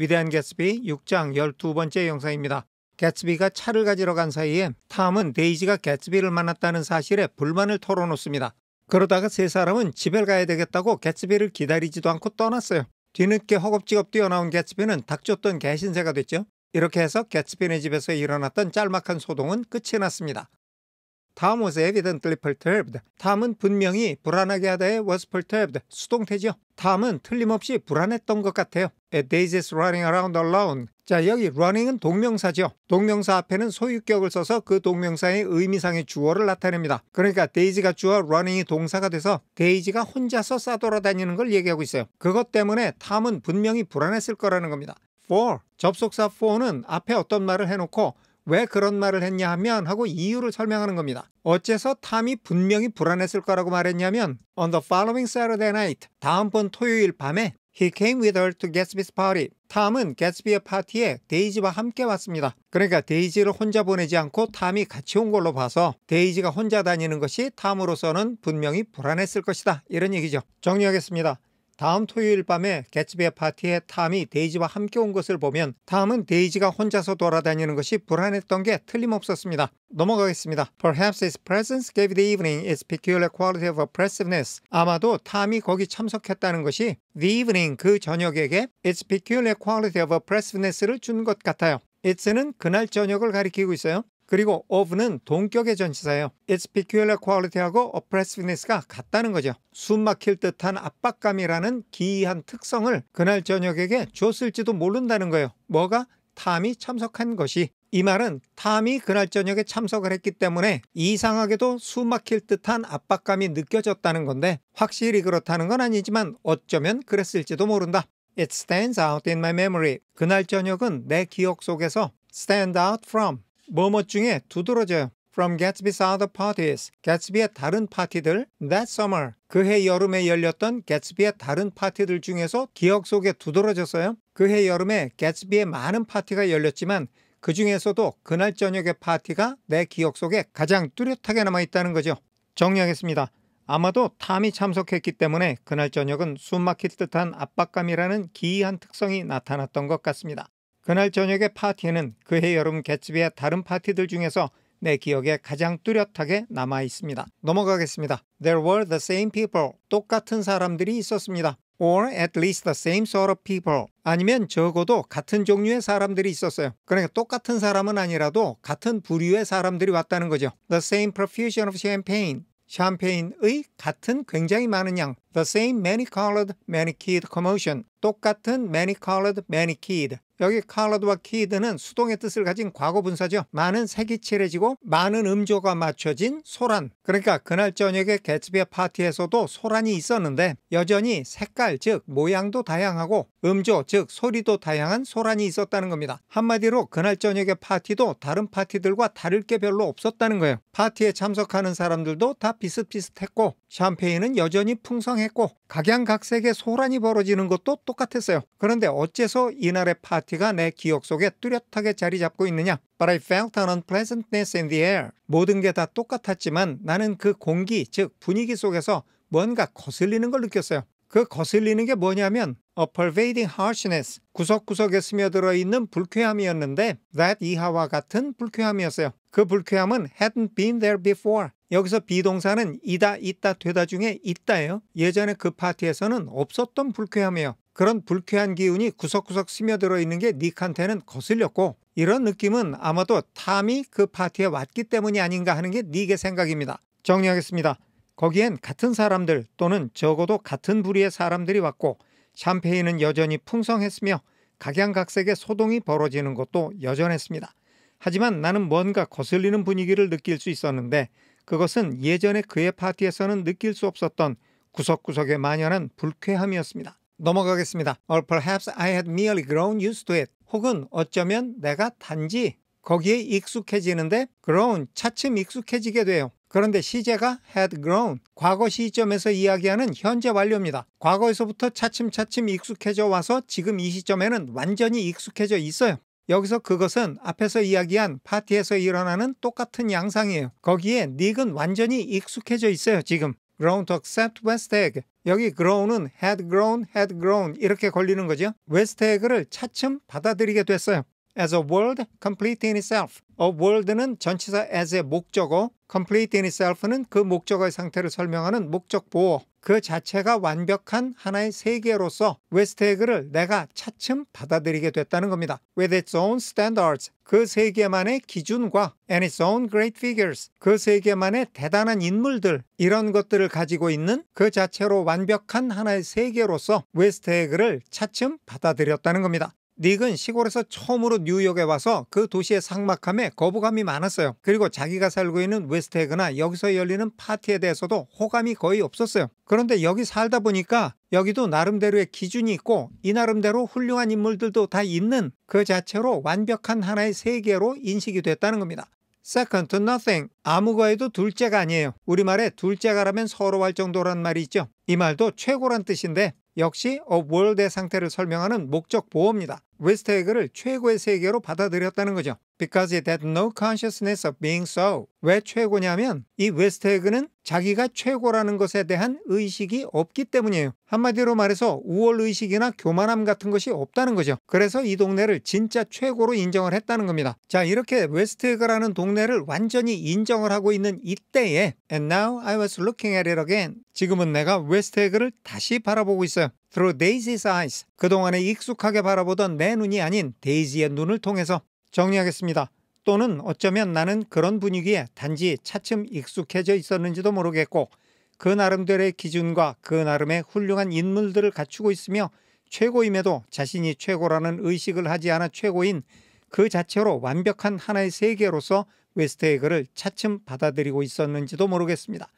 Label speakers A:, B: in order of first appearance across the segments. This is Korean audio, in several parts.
A: 위대한 개츠비 6장 12번째 영상입니다. 개츠비가 차를 가지러 간 사이에 탐은 데이지가 개츠비를 만났다는 사실에 불만을 털어놓습니다. 그러다가 세 사람은 집에 가야 되겠다고 개츠비를 기다리지도 않고 떠났어요. 뒤늦게 허겁지겁 뛰어나온 개츠비는 닥쳤던 개신세가 됐죠. 이렇게 해서 개츠비네 집에서 일어났던 짤막한 소동은 끝이 났습니다. Tom was evidently perturbed. 탐은 분명히 불안하게 하다에 was perturbed. 수동태죠. 탐은 틀림없이 불안했던 것 같아요. Daisy's running around alone. 자, 여기 running은 동명사죠. 동명사 앞에는 소유격을 써서 그 동명사의 의미상의 주어를 나타냅니다. 그러니까 데이지가 주어 running이 동사가 돼서 데이지가 혼자서 싸돌아다니는 걸 얘기하고 있어요. 그것 때문에 탐은 분명히 불안했을 거라는 겁니다. for 접속사 for는 앞에 어떤 말을 해놓고 왜 그런 말을 했냐 하면 하고 이유를 설명하는 겁니다. 어째서 탐이 분명히 불안했을 거라고 말했냐면 on the following Saturday night 다음번 토요일 밤에 He came with her to Gatsby's party. 탐은 개츠비의 파티에 데이지와 함께 왔습니다. 그러니까 데이지를 혼자 보내지 않고 탐이 같이 온 걸로 봐서 데이지가 혼자 다니는 것이 탐으로서는 분명히 불안했을 것이다. 이런 얘기죠. 정리하겠습니다. 다음 토요일 밤에 개츠비의 파티에 탐이 데이지와 함께 온 것을 보면 탐은 데이지가 혼자서 돌아다니는 것이 불안했던 게 틀림없었습니다. 넘어가겠습니다. Perhaps his presence gave the evening its peculiar quality of oppressiveness. 아마도 탐이 거기 참석했다는 것이 the evening 그 저녁에게 its peculiar quality of oppressiveness를 준 것 같아요. its는 그날 저녁을 가리키고 있어요. 그리고 of는 동격의 전치사예요. its peculiar quality하고 oppressiveness가 같다는 거죠. 숨 막힐 듯한 압박감이라는 기이한 특성을 그날 저녁에게 줬을지도 모른다는 거예요. 뭐가? 탐이 참석한 것이. 이 말은 탐이 그날 저녁에 참석을 했기 때문에 이상하게도 숨 막힐 듯한 압박감이 느껴졌다는 건데 확실히 그렇다는 건 아니지만 어쩌면 그랬을지도 모른다. It stands out in my memory. 그날 저녁은 내 기억 속에서 stand out from 뭐뭐 중에 두드러져요. From Gatsby's other parties. 개츠비의 다른 파티들 that summer. 그해 여름에 열렸던 개츠비의 다른 파티들 중에서 기억 속에 두드러졌어요. 그해 여름에 개츠비의 많은 파티가 열렸지만 그 중에서도 그날 저녁의 파티가 내 기억 속에 가장 뚜렷하게 남아있다는 거죠. 정리하겠습니다. 아마도 탐이 참석했기 때문에 그날 저녁은 숨막힐 듯한 압박감이라는 기이한 특성이 나타났던 것 같습니다. 그날 저녁의 파티에는 그해 여름 개츠비의 다른 파티들 중에서 내 기억에 가장 뚜렷하게 남아 있습니다. 넘어가겠습니다. There were the same people. 똑같은 사람들이 있었습니다. or at least the same sort of people. 아니면 적어도 같은 종류의 사람들이 있었어요. 그러니까 똑같은 사람은 아니라도 같은 부류의 사람들이 왔다는 거죠. The same profusion of champagne. 샴페인의 같은 굉장히 많은 양. The same many-colored, many-keyed commotion. 똑같은 many-colored, many-keyed. 여기 colored와 keyed는 수동의 뜻을 가진 과거 분사죠. 많은 색이 칠해지고 많은 음조가 맞춰진 소란. 그러니까 그날 저녁에 개츠비의 파티에서도 소란이 있었는데 여전히 색깔 즉 모양도 다양하고 음조 즉 소리도 다양한 소란이 있었다는 겁니다. 한마디로 그날 저녁의 파티도 다른 파티들과 다를 게 별로 없었다는 거예요. 파티에 참석하는 사람들도 다 비슷비슷했고 샴페인은 여전히 풍성 했고 각양각색의 소란이 벌어지는 것도 똑같았어요. 그런데 어째서 이날의 파티가 내 기억 속에 뚜렷하게 자리 잡고 있느냐? But I felt an unpleasantness in the air. 모든 게 다 똑같았지만 나는 그 공기, 즉 분위기 속에서 뭔가 거슬리는 걸 느꼈어요. 그 거슬리는 게 뭐냐면 a pervading harshness, 구석구석에 스며들어 있는 불쾌함이었는데 that 이하와 같은 불쾌함이었어요. 그 불쾌함은 hadn't been there before. 여기서 비동사는 이다, 있다, 되다 중에 있다예요. 예전에 그 파티에서는 없었던 불쾌함이에요. 그런 불쾌한 기운이 구석구석 스며들어 있는 게 닉한테는 거슬렸고 이런 느낌은 아마도 탐이 그 파티에 왔기 때문이 아닌가 하는 게 닉의 생각입니다. 정리하겠습니다. 거기엔 같은 사람들 또는 적어도 같은 부류의 사람들이 왔고 샴페인은 여전히 풍성했으며 각양각색의 소동이 벌어지는 것도 여전했습니다. 하지만 나는 뭔가 거슬리는 분위기를 느낄 수 있었는데 그것은 예전에 그의 파티에서는 느낄 수 없었던 구석구석에 만연한 불쾌함이었습니다. 넘어가겠습니다. Or perhaps I had merely grown used to it. 혹은 어쩌면 내가 단지 거기에 익숙해지는데 grown 차츰 익숙해지게 돼요. 그런데 시제가 had grown 과거 시점에서 이야기하는 현재 완료입니다. 과거에서부터 차츰차츰 익숙해져 와서 지금 이 시점에는 완전히 익숙해져 있어요. 여기서 그것은 앞에서 이야기한 파티에서 일어나는 똑같은 양상이에요. 거기에 닉은 완전히 익숙해져 있어요, 지금. grown to accept West Egg. 여기 grow는 had grown, had grown 이렇게 걸리는 거죠. West Egg를 차츰 받아들이게 됐어요. As a world complete in itself. A world는 전치사 as의 목적어, complete in itself는 그 목적어의 상태를 설명하는 목적보어. 그 자체가 완벽한 하나의 세계로서 웨스트에그를 내가 차츰 받아들이게 됐다는 겁니다. With its own standards, 그 세계만의 기준과 and its own great figures, 그 세계만의 대단한 인물들, 이런 것들을 가지고 있는 그 자체로 완벽한 하나의 세계로서 웨스트에그를 차츰 받아들였다는 겁니다. 닉은 시골에서 처음으로 뉴욕에 와서 그 도시의 삭막함에 거부감이 많았어요. 그리고 자기가 살고 있는 웨스트에그나 여기서 열리는 파티에 대해서도 호감이 거의 없었어요. 그런데 여기 살다 보니까 여기도 나름대로의 기준이 있고 이 나름대로 훌륭한 인물들도 다 있는 그 자체로 완벽한 하나의 세계로 인식이 됐다는 겁니다. Second to nothing. 아무거에도 둘째가 아니에요. 우리말에 둘째가라면 서러워할 정도란 말이 있죠. 이 말도 최고란 뜻인데 역시 world의 상태를 설명하는 목적보어입니다. 웨스트에그를 최고의 세계로 받아들였다는 거죠. Because it had no consciousness of being so. 왜 최고냐면 이 웨스트에그는 자기가 최고라는 것에 대한 의식이 없기 때문이에요. 한마디로 말해서 우월의식이나 교만함 같은 것이 없다는 거죠. 그래서 이 동네를 진짜 최고로 인정을 했다는 겁니다. 자 이렇게 웨스트에그라는 동네를 완전히 인정을 하고 있는 이때에 And now I was looking at it again. 지금은 내가 웨스트에그를 다시 바라보고 있어요. Through Daisy's eyes. 그동안에 익숙하게 바라보던 내 눈이 아닌 데이지의 눈을 통해서 정리하겠습니다. 또는 어쩌면 나는 그런 분위기에 단지 차츰 익숙해져 있었는지도 모르겠고 그 나름대로의 기준과 그 나름의 훌륭한 인물들을 갖추고 있으며 최고임에도 자신이 최고라는 의식을 하지 않아 최고인 그 자체로 완벽한 하나의 세계로서 웨스트에그를 차츰 받아들이고 있었는지도 모르겠습니다.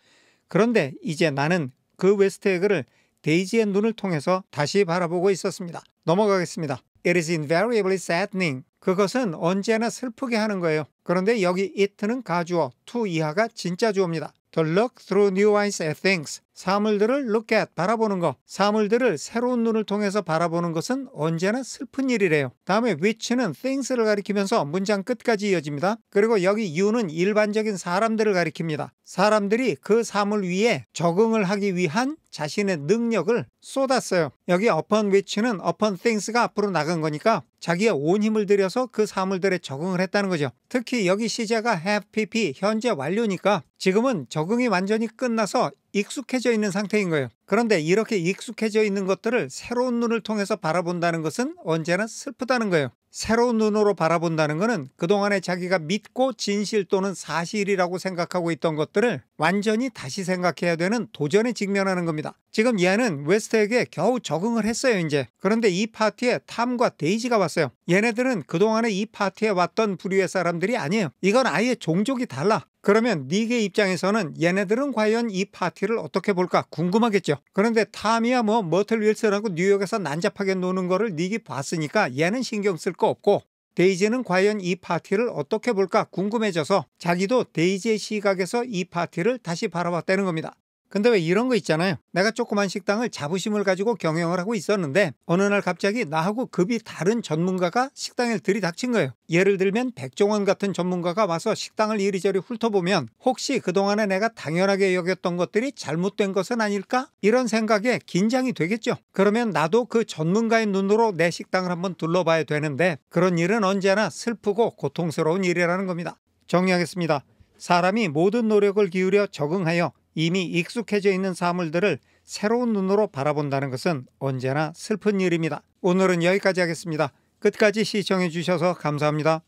A: 그런데 이제 나는 그 웨스트에그를 데이지의 눈을 통해서 다시 바라보고 있었습니다. 넘어가겠습니다. It is invariably saddening. 그것은 언제나 슬프게 하는 거예요. 그런데 여기 it는 가주어, to 이하가 진짜 주어입니다. To look through new eyes at things. 사물들을 look at, 바라보는 것. 사물들을 새로운 눈을 통해서 바라보는 것은 언제나 슬픈 일이래요. 다음에 which는 things를 가리키면서 문장 끝까지 이어집니다. 그리고 여기 you는 일반적인 사람들을 가리킵니다. 사람들이 그 사물 위에 적응을 하기 위한 자신의 능력을 쏟았어요. 여기 upon which는 upon things가 앞으로 나간 거니까 자기의 온 힘을 들여서 그 사물들에 적응을 했다는 거죠. 특히 여기 시제가 have pp 현재 완료니까 지금은 적응이 완전히 끝나서 익숙해져 있는 상태인 거예요. 그런데 이렇게 익숙해져 있는 것들을 새로운 눈을 통해서 바라본다는 것은 언제나 슬프다는 거예요. 새로운 눈으로 바라본다는 것은 그동안에 자기가 믿고 진실 또는 사실이라고 생각하고 있던 것들을 완전히 다시 생각해야 되는 도전에 직면하는 겁니다. 지금 얘는 웨스트에그에 겨우 적응을 했어요, 이제. 그런데 이 파티에 탐과 데이지가 왔어요. 얘네들은 그동안에 이 파티에 왔던 부류의 사람들이 아니에요. 이건 아예 종족이 달라. 그러면 닉의 입장에서는 얘네들은 과연 이 파티를 어떻게 볼까 궁금하겠죠. 그런데 탐이야 뭐 머틀 윌슨하고 뉴욕에서 난잡하게 노는 거를 닉이 봤으니까 얘는 신경 쓸 거 없고 데이지는 과연 이 파티를 어떻게 볼까 궁금해져서 자기도 데이지의 시각에서 이 파티를 다시 바라봤다는 겁니다. 근데 왜 이런 거 있잖아요. 내가 조그만 식당을 자부심을 가지고 경영을 하고 있었는데 어느 날 갑자기 나하고 급이 다른 전문가가 식당에 들이닥친 거예요. 예를 들면 백종원 같은 전문가가 와서 식당을 이리저리 훑어보면 혹시 그동안에 내가 당연하게 여겼던 것들이 잘못된 것은 아닐까? 이런 생각에 긴장이 되겠죠. 그러면 나도 그 전문가의 눈으로 내 식당을 한번 둘러봐야 되는데 그런 일은 언제나 슬프고 고통스러운 일이라는 겁니다. 정리하겠습니다. 사람이 모든 노력을 기울여 적응하여 이미 익숙해져 있는 사물들을 새로운 눈으로 바라본다는 것은 언제나 슬픈 일입니다. 오늘은 여기까지 하겠습니다. 끝까지 시청해 주셔서 감사합니다.